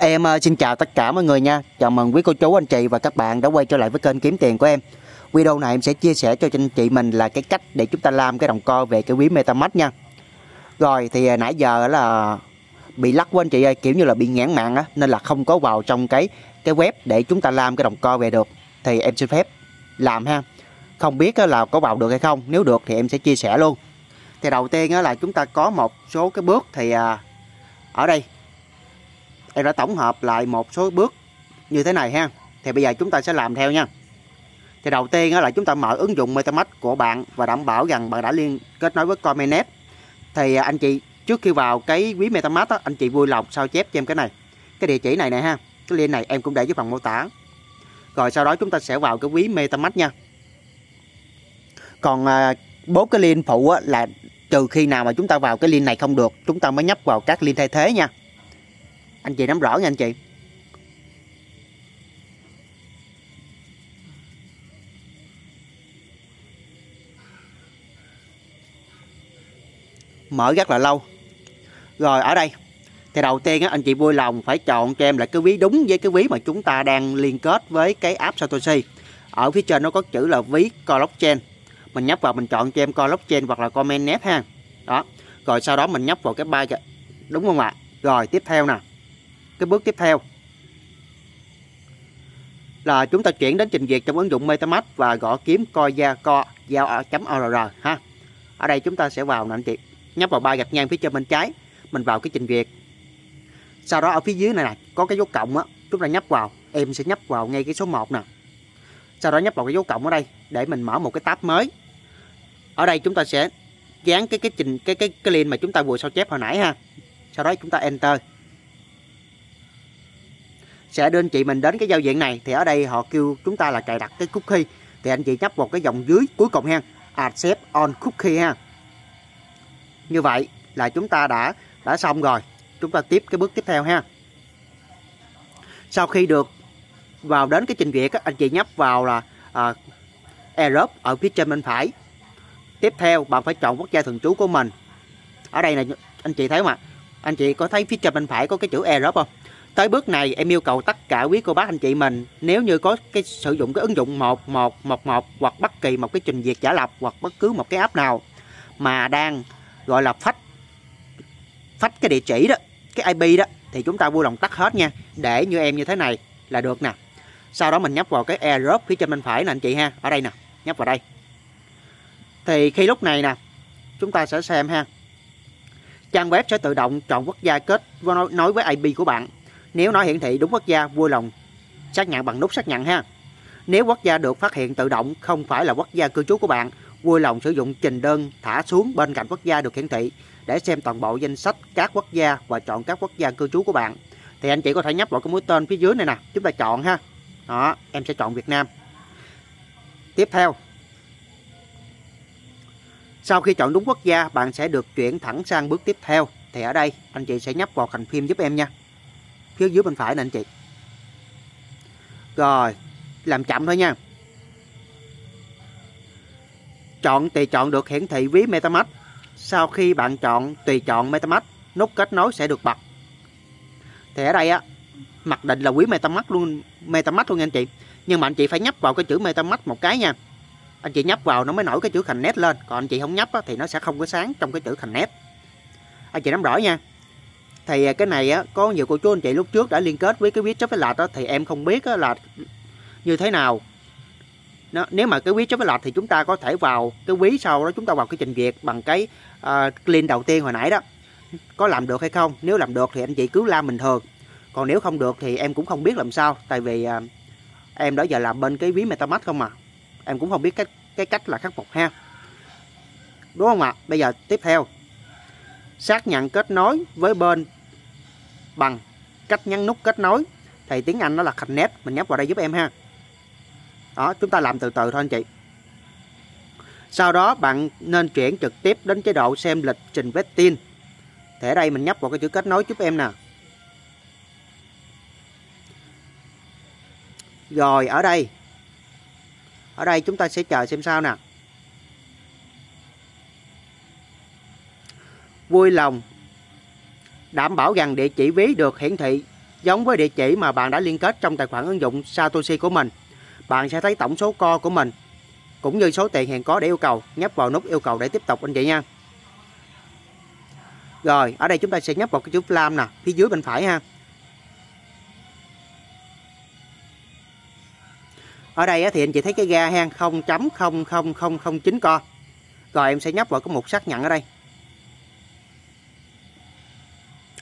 Em ờ, xin chào tất cả mọi người nha. Chào mừng quý cô chú anh chị và các bạn đã quay trở lại với kênh kiếm tiền của em. Video này em sẽ chia sẻ cho anh chị mình là cái cách để chúng ta làm cái đồng co về cái ví MetaMask nha. Rồi thì ờ, nãy giờ là bị lắc quên anh chị ơi, kiểu như là bị nghẽn mạng á nên là không có vào trong cái cái web để chúng ta làm cái đồng co về được. Thì em xin phép làm ha. Không biết là có vào được hay không. Nếu được thì em sẽ chia sẻ luôn. Thì đầu tiên là chúng ta có một số cái bước thì ờ, ở đây em đã tổng hợp lại một số bước như thế này ha. Thì bây giờ chúng ta sẽ làm theo nha. Thì đầu tiên là chúng ta mở ứng dụng MetaMask của bạn và đảm bảo rằng bạn đã liên kết nối với Coinnet thì à, anh chị trước khi vào cái ví MetaMask đó, anh chị vui lòng sao chép cho em cái này. Cái địa chỉ này nè ha. Cái link này em cũng để dưới phần mô tả. Rồi sau đó chúng ta sẽ vào cái ví MetaMask nha. Còn à, bốn cái link phụ là trừ khi nào mà chúng ta vào cái link này không được chúng ta mới nhấp vào các link thay thế nha anh chị nắm rõ nha anh chị. Mở rất là lâu. Rồi ở đây. Thì đầu tiên á, anh chị vui lòng phải chọn cho em lại cái ví đúng với cái ví mà chúng ta đang liên kết với cái app Satoshi. Ở phía trên nó có chữ là ví blockchain mình nhấp vào mình chọn cho em blockchain hoặc là comment net ha. Đó. Rồi sau đó mình nhấp vào cái ba đúng không ạ? Rồi tiếp theo nè cái bước tiếp theo là chúng ta chuyển đến trình duyệt trong ứng dụng MetaMask và gõ kiếm coi da co giao .org ha. Ở đây chúng ta sẽ vào nè anh chị. Nhấp vào ba gạch ngang phía trên bên trái, mình vào cái trình duyệt. Sau đó ở phía dưới này nè, có cái dấu cộng á, chúng ta nhấp vào, em sẽ nhấp vào ngay cái số 1 nè. Sau đó nhấp vào cái dấu cộng ở đây để mình mở một cái tab mới. Ở đây chúng ta sẽ dán cái cái trình cái cái cái link mà chúng ta vừa sao chép hồi nãy ha. Sau đó chúng ta enter sẽ đưa anh chị mình đến cái giao diện này. Thì ở đây họ kêu chúng ta là cài đặt cái cookie. Thì anh chị nhấp vào cái dòng dưới cuối cùng ha accept on cookie ha. Như vậy là chúng ta đã đã xong rồi. Chúng ta tiếp cái bước tiếp theo ha. Sau khi được vào đến cái trình duyệt anh chị nhấp vào là à, Europe ở phía trên bên phải. Tiếp theo bạn phải chọn quốc gia thường trú của mình. Ở đây này anh chị thấy mà anh chị có thấy phía trên bên phải có cái chữ Europe không? Tới bước này em yêu cầu tất cả quý cô bác anh chị mình nếu như có cái sử dụng cái ứng dụng 1111 hoặc bất kỳ một cái trình duyệt giả lập hoặc bất cứ một cái app nào mà đang gọi là phách phách cái địa chỉ đó, cái IP đó thì chúng ta vui lòng tắt hết nha. Để như em như thế này là được nè. Sau đó mình nhấp vào cái airdrop phía trên bên phải nè anh chị ha, ở đây nè, nhấp vào đây. Thì khi lúc này nè, chúng ta sẽ xem ha. Trang web sẽ tự động chọn quốc gia kết nối với IP của bạn nếu nó hiển thị đúng quốc gia, vui lòng xác nhận bằng nút xác nhận ha. Nếu quốc gia được phát hiện tự động không phải là quốc gia cư trú của bạn, vui lòng sử dụng trình đơn thả xuống bên cạnh quốc gia được hiển thị để xem toàn bộ danh sách các quốc gia và chọn các quốc gia cư trú của bạn. Thì anh chị có thể nhấp vào cái mũi tên phía dưới này nè, chúng ta chọn ha. Đó, em sẽ chọn Việt Nam. Tiếp theo, sau khi chọn đúng quốc gia, bạn sẽ được chuyển thẳng sang bước tiếp theo. Thì ở đây, anh chị sẽ nhấp vào thành phim giúp em nha phía dưới bên phải nè anh chị. Rồi làm chậm thôi nha. Chọn tùy chọn được hiển thị ví metamask. Sau khi bạn chọn tùy chọn metamask nút kết nối sẽ được bật. Thì ở đây á mặc định là quý metamask luôn metamask luôn nha anh chị. Nhưng mà anh chị phải nhấp vào cái chữ metamask một cái nha. Anh chị nhấp vào nó mới nổi cái chữ thành nét lên. Còn anh chị không nhấp á, thì nó sẽ không có sáng trong cái chữ thành nét anh chị nắm rõ nha thì à, cái này á có nhiều cô chú anh chị lúc trước đã liên kết với cái viết chấp với lạch đó thì em không biết á, là như thế nào. Nó, nếu mà cái quý chấm với lạch thì chúng ta có thể vào cái quý sau đó chúng ta vào cái trình duyệt bằng cái à, uh, clean đầu tiên hồi nãy đó. Có làm được hay không? Nếu làm được thì anh chị cứ làm bình thường. Còn nếu không được thì em cũng không biết làm sao tại vì uh, em đó giờ làm bên cái ví metamask không mà em cũng không biết cái cái cách là khắc phục ha. Đúng không ạ? Bây giờ tiếp theo. Xác nhận kết nối với bên bằng. Cách nhấn nút kết nối. Thì tiếng Anh nó là connect mình nhấp vào đây giúp em ha. Đó, chúng ta làm từ từ thôi anh chị. Sau đó, bạn nên chuyển trực tiếp đến chế độ xem lịch trình tin. Thì ở đây mình nhấp vào cái chữ kết nối giúp em nè. Rồi, ở đây. Ở đây chúng ta sẽ chờ xem sao nè. Vui lòng đảm bảo rằng địa chỉ ví được hiển thị giống với địa chỉ mà bạn đã liên kết trong tài khoản ứng dụng Satoshi của mình. Bạn sẽ thấy tổng số co của mình cũng như số tiền hiện có để yêu cầu, nhấp vào nút yêu cầu để tiếp tục anh chị nha. Rồi, ở đây chúng ta sẽ nhấp vào cái chữ flam nè, phía dưới bên phải ha. Ở đây thì anh chị thấy cái ga hang 0.00009 co. Rồi em sẽ nhấp vào cái mục xác nhận ở đây.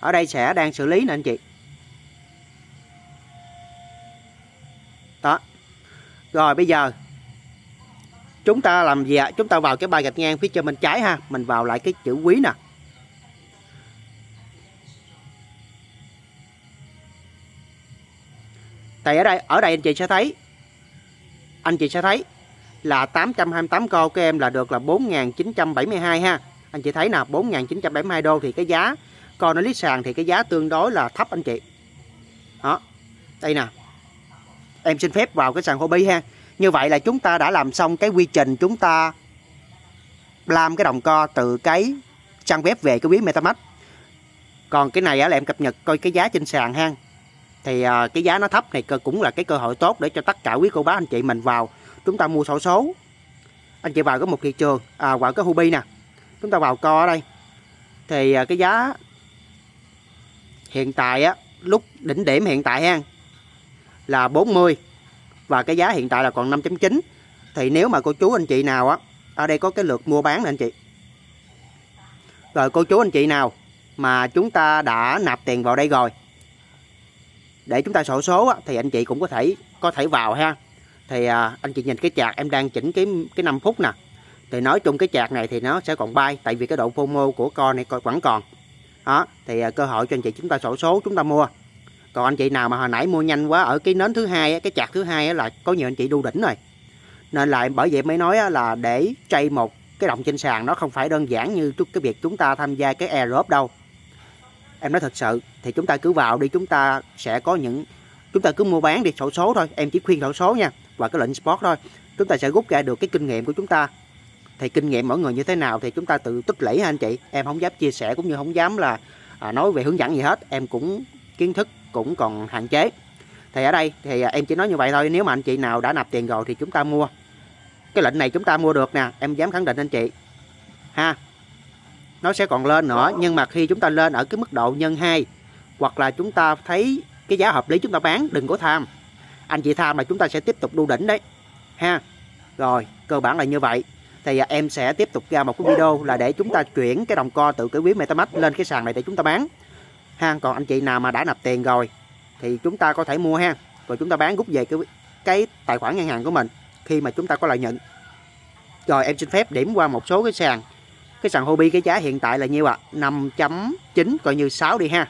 Ở đây sẽ đang xử lý nè anh chị. Đó. Rồi bây giờ chúng ta làm gì ạ? Chúng ta vào cái bài gạch ngang phía trên bên trái ha, mình vào lại cái chữ quý nè. Tại ở đây ở đây anh chị sẽ thấy anh chị sẽ thấy là 828 co của em là được là 4.972 ha. Anh chị thấy nè 4.972 đô thì cái giá con nó lít sàn thì cái giá tương đối là thấp anh chị. Đó. Đây nè. Em xin phép vào cái sàn hobby ha. Như vậy là chúng ta đã làm xong cái quy trình chúng ta làm cái đồng co từ cái trang web về cái ví MetaMask. Còn cái này là em cập nhật coi cái giá trên sàn ha thì à, cái giá nó thấp này cũng là cái cơ hội tốt để cho tất cả quý cô bác anh chị mình vào chúng ta mua sổ số anh chị vào cái một thị trường à, vào cái hobby nè chúng ta vào co ở đây thì à, cái giá hiện tại á lúc đỉnh điểm hiện tại ha là 40 và cái giá hiện tại là còn 5.9 thì nếu mà cô chú anh chị nào á ở đây có cái lượt mua bán nè anh chị. Rồi cô chú anh chị nào mà chúng ta đã nạp tiền vào đây rồi để chúng ta sổ số thì anh chị cũng có thể có thể vào ha. Thì à, anh chị nhìn cái chạc em đang chỉnh cái cái 5 phút nè. Thì nói chung cái chạc này thì nó sẽ còn bay tại vì cái độ FOMO của con này vẫn còn đó, thì à, cơ hội cho anh chị chúng ta sổ số chúng ta mua. Còn anh chị nào mà hồi nãy mua nhanh quá, ở cái nến thứ hai cái chạc thứ hai là có nhiều anh chị đu đỉnh rồi. Nên lại bởi vậy mới nói là để trade một cái đồng trên sàn nó không phải đơn giản như cái việc chúng ta tham gia cái airdrop đâu. Em nói thật sự, thì chúng ta cứ vào đi, chúng ta sẽ có những, chúng ta cứ mua bán đi sổ số thôi. Em chỉ khuyên sổ số nha, và cái lệnh sport thôi. Chúng ta sẽ rút ra được cái kinh nghiệm của chúng ta thì kinh nghiệm mỗi người như thế nào thì chúng ta tự tích lũy ha anh chị. Em không dám chia sẻ cũng như không dám là à, nói về hướng dẫn gì hết. Em cũng kiến thức cũng còn hạn chế. Thì ở đây thì à, em chỉ nói như vậy thôi. Nếu mà anh chị nào đã nạp tiền rồi thì chúng ta mua. Cái lệnh này chúng ta mua được nè. Em dám khẳng định anh chị. Ha. Nó sẽ còn lên nữa. Nhưng mà khi chúng ta lên ở cái mức độ nhân 2 hoặc là chúng ta thấy cái giá hợp lý chúng ta bán đừng có tham. Anh chị tham là chúng ta sẽ tiếp tục đu đỉnh đấy. Ha. Rồi cơ bản là như vậy thì à, em sẽ tiếp tục ra một cái video là để chúng ta chuyển cái đồng co từ cái quý metamask lên cái sàn này để chúng ta bán. Ha, còn anh chị nào mà đã nạp tiền rồi thì chúng ta có thể mua ha. Rồi chúng ta bán rút về cái cái tài khoản ngân hàng của mình khi mà chúng ta có lợi nhuận. Rồi em xin phép điểm qua một số cái sàn. Cái sàn hobby cái giá hiện tại là nhiêu ạ? à? 5.9 coi như 6 đi ha.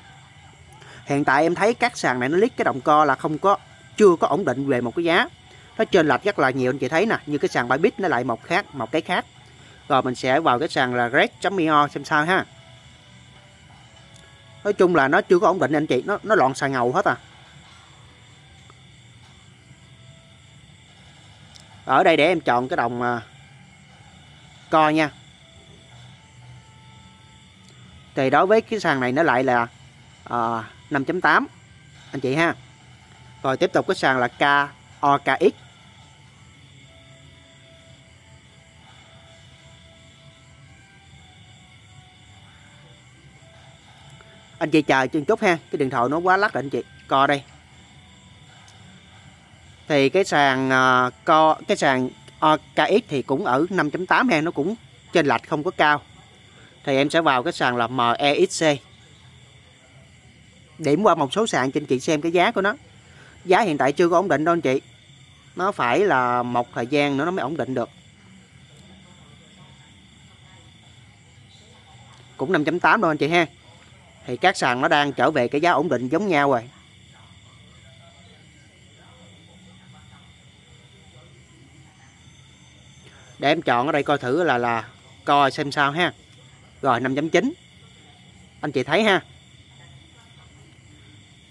Hiện tại em thấy các sàn này nó lít cái đồng co là không có, chưa có ổn định về một cái giá nó trên lệch rất là nhiều anh chị thấy nè như cái sàn Bybit nó lại một khác một cái khác. Rồi mình sẽ vào cái sàn là red.io xem sao ha. Nói chung là nó chưa có ổn định anh chị nó nó loạn xà ngầu hết à. Ở đây để em chọn cái đồng à, coi co nha. Thì đối với cái sàn này nó lại là à, uh, 5.8 anh chị ha. Rồi tiếp tục cái sàn là K anh chị chờ chân chút ha cái điện thoại nó quá lắc rồi anh chị. Co đây. Thì cái sàn uh, co cái sàn à, OKX thì cũng ở 5.8 ha nó cũng trên lệch không có cao. Thì em sẽ vào cái sàn là MEXC điểm qua một số sàn cho anh chị xem cái giá của nó. Giá hiện tại chưa có ổn định đâu anh chị. Nó phải là một thời gian nữa nó mới ổn định được. Cũng 5.8 đâu anh chị ha thì các sàn nó đang trở về cái giá ổn định giống nhau rồi. Để em chọn ở đây coi thử là là coi xem sao ha. Rồi 5.9 anh chị thấy ha.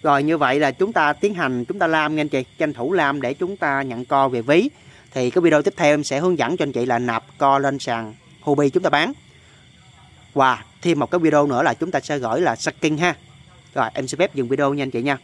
Rồi, như vậy là chúng ta tiến hành, chúng ta làm nha anh chị. Tranh thủ làm để chúng ta nhận co về ví. Thì cái video tiếp theo em sẽ hướng dẫn cho anh chị là nạp co lên sàn Hubi chúng ta bán và thêm một cái video nữa là chúng ta sẽ gửi là skin ha. Rồi, em xin phép dừng video nha anh chị nha.